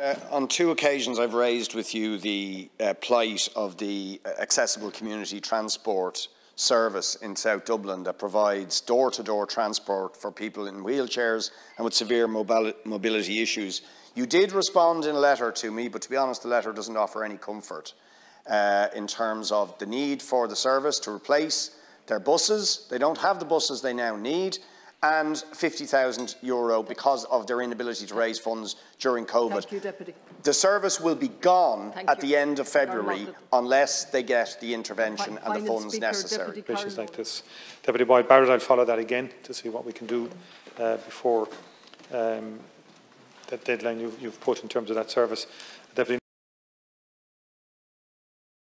Uh, on two occasions, I've raised with you the uh, plight of the accessible community transport service in South Dublin that provides door-to-door -door transport for people in wheelchairs and with severe mobility issues. You did respond in a letter to me, but to be honest, the letter doesn't offer any comfort uh, in terms of the need for the service to replace their buses. They don't have the buses they now need and 50,000 euro because of their inability to raise funds during COVID. Thank you, Deputy. The service will be gone Thank at you. the end of February unless they get the intervention and the funds speaker, necessary. Deputy like this. Deputy Boyd Barrett, I'll follow that again to see what we can do uh, before um, that deadline you, you've put in terms of that service.